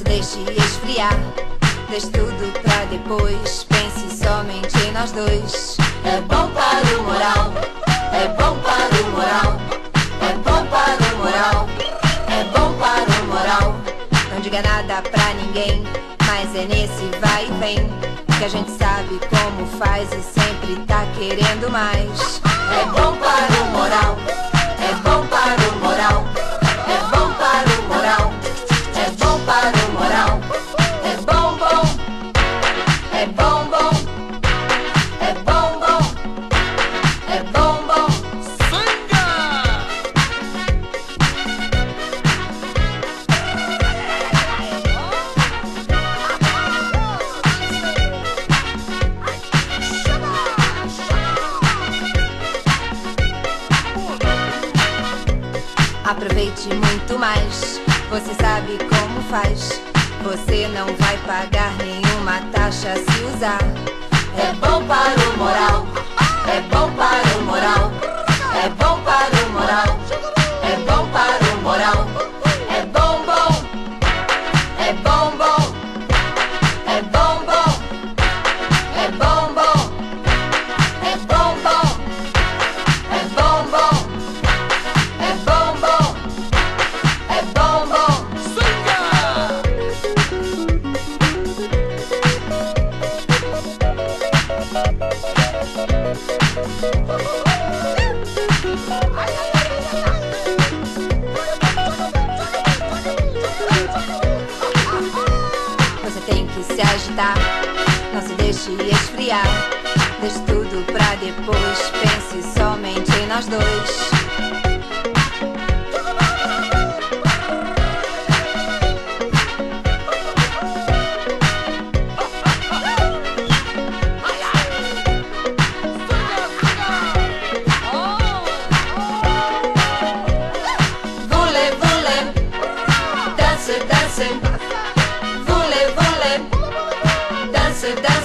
deixe esfriar. Deixe tudo pra depois. Pense somente em nós dois. É bom para o moral. É bom para o moral. É bom para o moral. É bom para o moral. Não diga nada pra ninguém. Mas é nesse vai e vem. Que a gente sabe como faz e sempre tá querendo mais. É bom para Aproveite muito mais. Você sabe como faz. Você não vai pagar nenhuma taxa se usar. É bom para o moral. Você tem que se agitar. Não se deixe esfriar. Deixe tudo pra depois. Pense somente em nós dois. So that